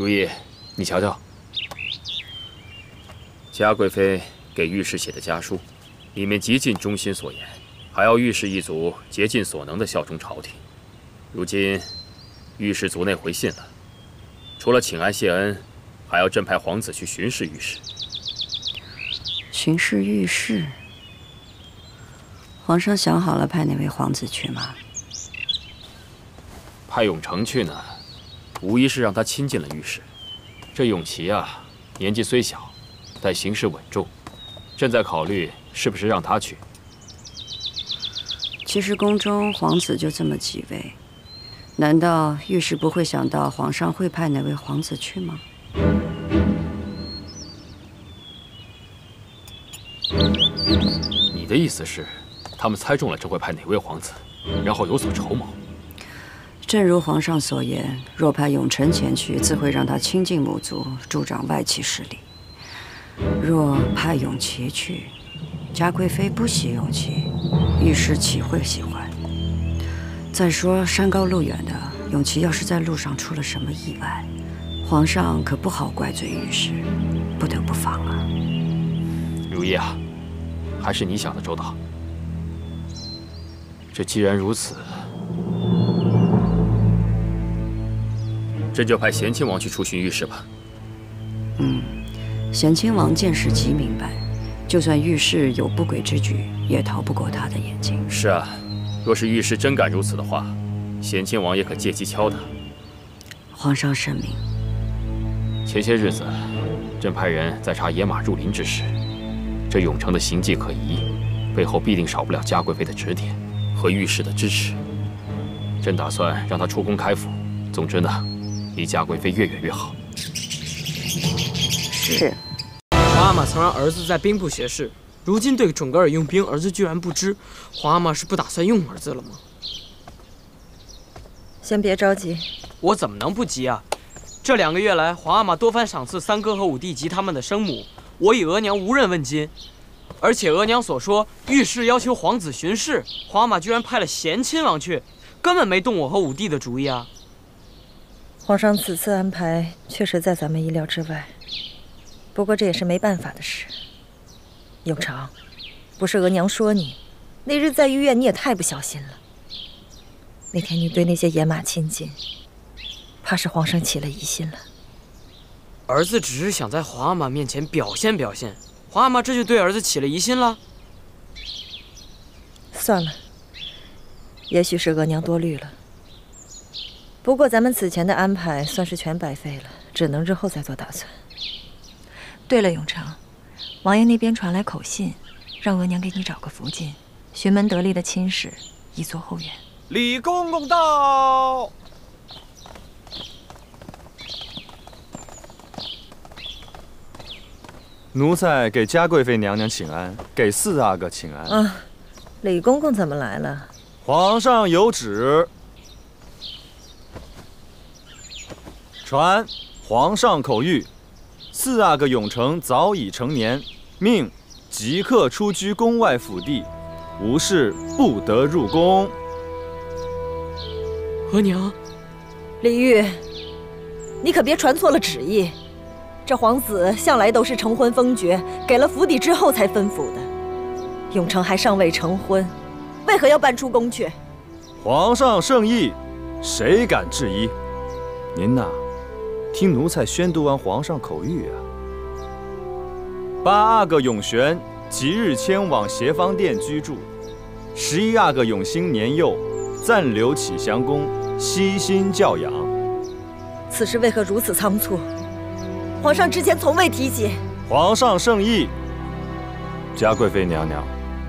如意，你瞧瞧，嘉贵妃给御史写的家书，里面极尽忠心所言，还要御史一族竭尽所能的效忠朝廷。如今，御史族内回信了，除了请安谢恩，还要朕派皇子去巡视御史。巡视御史，皇上想好了派哪位皇子去吗？派永成去呢，无疑是让他亲近了御史。这永琪啊，年纪虽小，但行事稳重，朕在考虑是不是让他去。其实宫中皇子就这么几位。难道御史不会想到皇上会派哪位皇子去吗？你的意思是，他们猜中了朕会派哪位皇子，然后有所筹谋？正如皇上所言，若派永成前去，自会让他亲近母族，助长外戚势力；若派永琪去，嘉贵妃不喜永琪，御史岂会喜欢？再说山高路远的，永琪要是在路上出了什么意外，皇上可不好怪罪御史，不得不防啊。如意啊，还是你想的周到。这既然如此，朕就派贤亲王去出巡御史吧。嗯，贤亲王见识极明白，就算御史有不轨之举，也逃不过他的眼睛。是啊。若是御史真敢如此的话，贤亲王也可借机敲他。皇上圣明。前些日子，朕派人在查野马入林之事，这永城的行迹可疑，背后必定少不了嘉贵妃的指点和御史的支持。朕打算让他出宫开府。总之呢，离嘉贵妃越远越好。是。皇阿玛曾让儿子在兵部学士。如今对准格尔用兵，儿子居然不知，皇阿玛是不打算用儿子了吗？先别着急，我怎么能不急啊？这两个月来，皇阿玛多番赏赐三哥和五弟及他们的生母，我与额娘无人问津。而且额娘所说御史要求皇子巡视，皇阿玛居然派了贤亲王去，根本没动我和五弟的主意啊！皇上此次安排确实在咱们意料之外，不过这也是没办法的事。永成，不是额娘说你，那日在御苑你也太不小心了。那天你对那些野马亲近，怕是皇上起了疑心了。儿子只是想在皇阿玛面前表现表现，皇阿玛这就对儿子起了疑心了。算了，也许是额娘多虑了。不过咱们此前的安排算是全白费了，只能日后再做打算。对了，永成。王爷那边传来口信，让额娘给你找个福晋，寻门得力的亲事，以作后援。李公公到。奴才给嘉贵妃娘娘请安，给四阿哥请安。啊，李公公怎么来了？皇上有旨，传皇上口谕。四阿哥永成早已成年，命即刻出居宫外府邸，无事不得入宫。额娘，李玉，你可别传错了旨意。这皇子向来都是成婚封爵，给了府邸之后才分府的。永成还尚未成婚，为何要搬出宫去？皇上圣意，谁敢质疑？您呐。听奴才宣读完皇上口谕啊！八阿哥永璇即日迁往协方殿居住，十一阿哥永兴年幼，暂留启祥宫悉心教养。此事为何如此仓促？皇上之前从未提及。皇上圣意，嘉贵妃娘娘，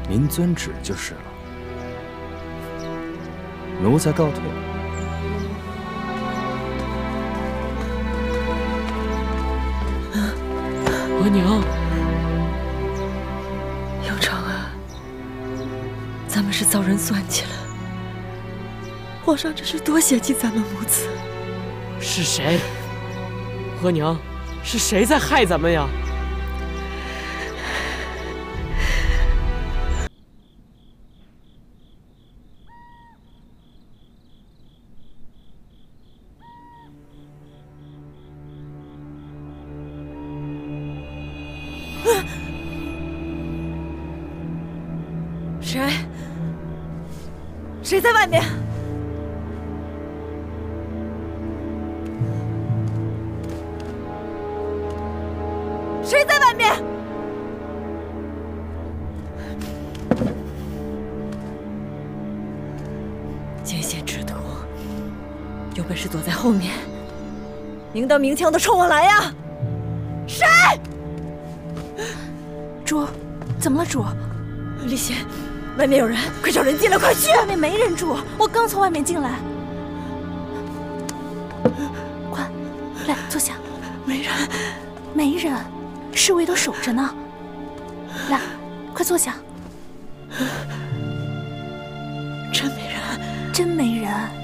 您遵旨就是了。奴才告退。额娘，永成啊，咱们是遭人算计了。皇上这是多嫌弃咱们母子。是谁？额娘，是谁在害咱们呀？啊谁？谁在外面？谁在外面？奸险之徒有本事躲在后面明刀明枪的冲我来呀！谁？主，怎么了，主？李贤，外面有人，快找人进来，快去！外面没人，主，我刚从外面进来。快，来坐下。没人，没人，侍卫都守着呢。来，快坐下。真没人，真没人。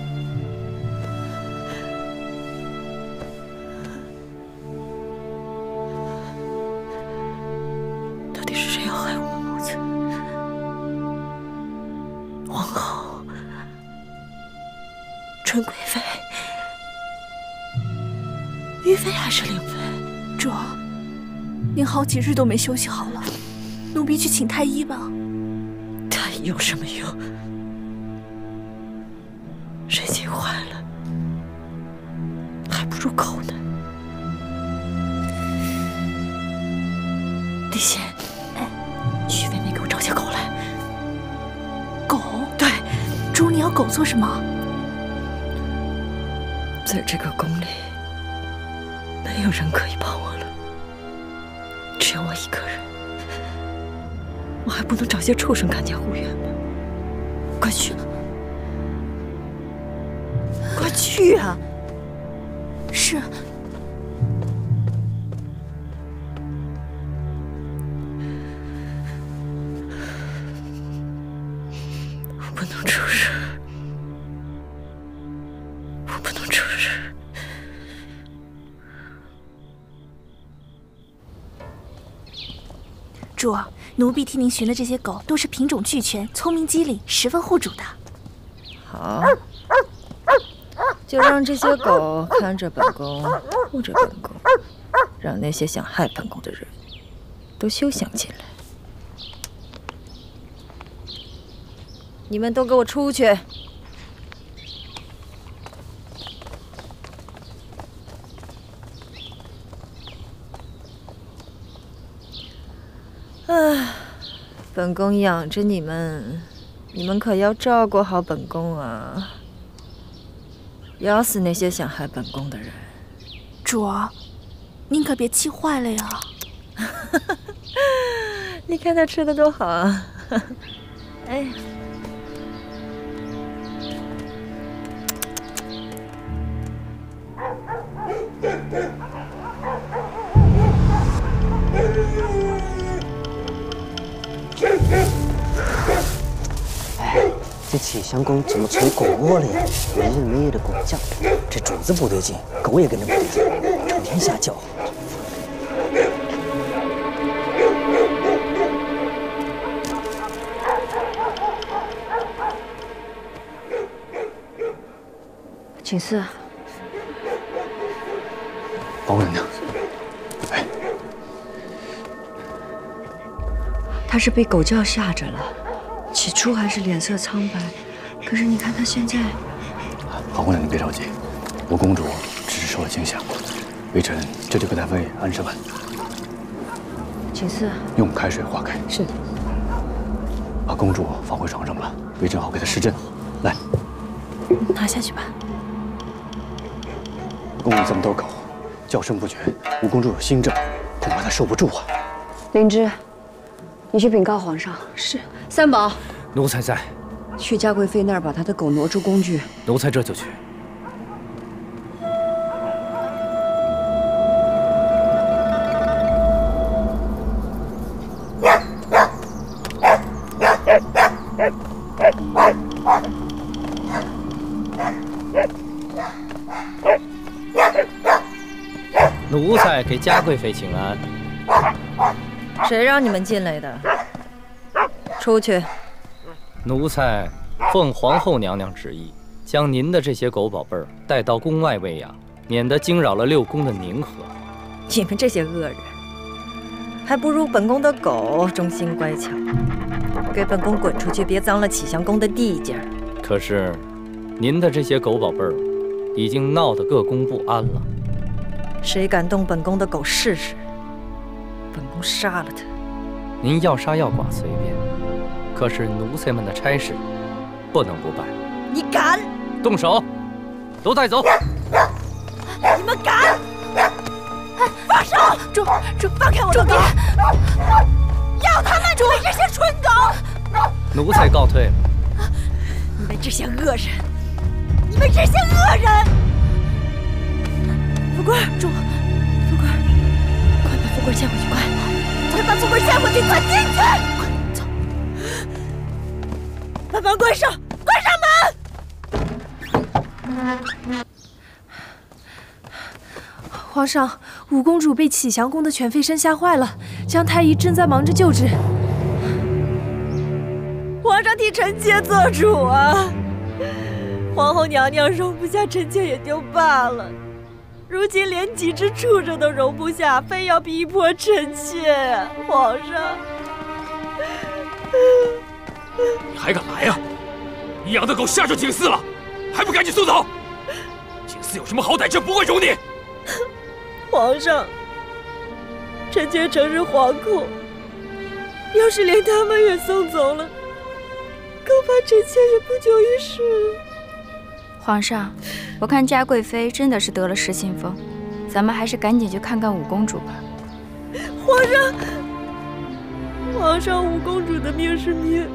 还是灵妃？主，您好几日都没休息好了，奴婢去请太医吧。太医有什么用？人心坏了，还不如狗呢。李显，哎，去外面给我找些狗来。狗？对，主，你要狗做什么？在这个宫里，没有人可以帮我了，只有我一个人。我还不能找些畜生看家护院吗？快去！快去啊！是。我不能出事，我不能出事。主，奴婢替您寻的这些狗都是品种俱全、聪明机灵、十分护主的。好，就让这些狗看着本宫，护着本宫，让那些想害本宫的人都休想进来。你们都给我出去！本宫养着你们，你们可要照顾好本宫啊！咬死那些想害本宫的人！主，您可别气坏了呀！你看他吃的多好啊！哎呀。这启香宫怎么成狗窝了呀？没日没夜的狗叫，这主子不对劲，狗也跟着不对劲，成天瞎叫。景四，皇姑娘娘，哎，他是被狗叫吓着了，起初还是脸色苍白，可是你看他现在，好姑娘你别着急，我公主只是受了惊吓，微臣这就给她喂安神丸。景四，用开水化开。是。把公主放回床上吧，微臣好给她施针。来，拿下去吧。宫里这么多狗，叫声不绝，五公主有心症，恐怕她受不住啊。灵芝，你去禀告皇上。是。三宝，奴才在。去嘉贵妃那儿把她的狗挪出宫去。奴才这就去。奴才给嘉贵妃请安。谁让你们进来的？出去！奴才奉皇后娘娘旨意，将您的这些狗宝贝儿带到宫外喂养，免得惊扰了六宫的宁和。你们这些恶人，还不如本宫的狗忠心乖巧。给本宫滚出去，别脏了启祥宫的地界。可是，您的这些狗宝贝儿，已经闹得各宫不安了。谁敢动本宫的狗试试？杀了他！您要杀要剐随便，可是奴才们的差事不能不办。你敢动手？都带走！你们敢！放手！主主，放开我的狗！要他们！主，这些蠢狗！奴才告退了。你们这些恶人！你们这些恶人！富贵，主，富贵，快把富贵接回去！快，快把富贵牵回去！快进去！快走！把门关上！关上门！皇上，五公主被启祥宫的犬吠声吓坏了，姜太医正在忙着救治。皇上替臣妾做主啊！皇后娘娘容不下臣妾也就罢了，如今连几只畜生都容不下，非要逼迫臣妾啊！皇上，你还敢来呀？你养的狗吓着景四了，还不赶紧送走？景四有什么好歹，朕不会容你。皇上，臣妾诚是惶恐，要是连他们也送走了，恐怕臣妾也不久于世了。皇上，我看嘉贵妃真的是得了失心疯，咱们还是赶紧去看看五公主吧。皇上，皇上，五公主的命是命，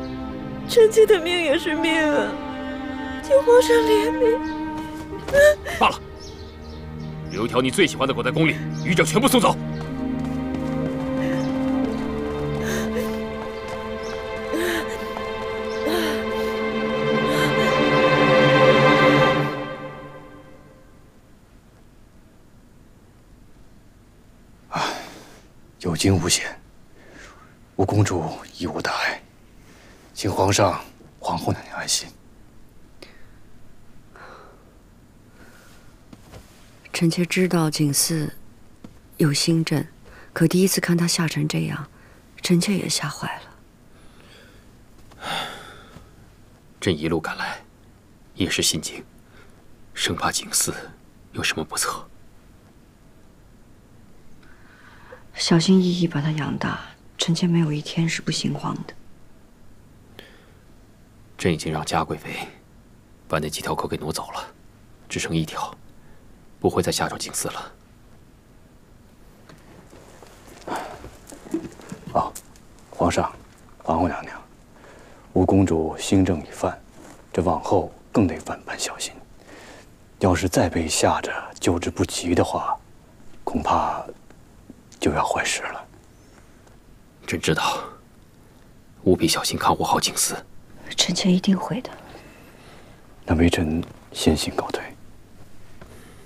臣妾的命也是命啊！求皇上怜悯。罢了。留一条你最喜欢的狗在宫里，余者全部送走。有惊无险，五公主已无大碍，请皇上、皇后娘娘安心。臣妾知道景四有心症，可第一次看他吓成这样，臣妾也吓坏了。朕一路赶来，也是心惊，生怕景四有什么不测。小心翼翼把他养大，臣妾没有一天是不心慌的。朕已经让嘉贵妃把那几条狗给挪走了，只剩一条。不会再吓着景四了。啊，皇上，皇后娘娘，五公主心政已犯，这往后更得万般小心。要是再被吓着救治不及的话，恐怕就要坏事了。朕知道，务必小心看护好景思。臣妾一定会的。那微臣先行告退。